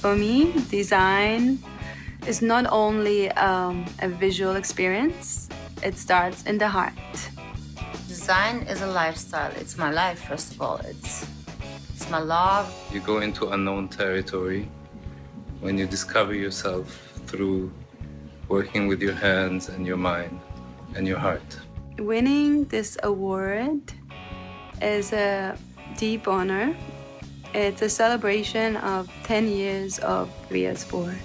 For me, design is not only um, a visual experience, it starts in the heart. Design is a lifestyle. It's my life, first of all. It's, it's my love. You go into unknown territory when you discover yourself through working with your hands and your mind and your heart. Winning this award is a deep honor it's a celebration of 10 years of threeASFOUR.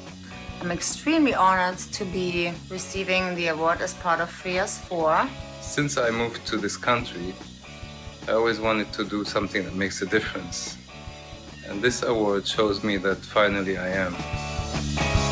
I'm extremely honored to be receiving the award as part of threeASFOUR. Since I moved to this country, I always wanted to do something that makes a difference. And this award shows me that finally I am.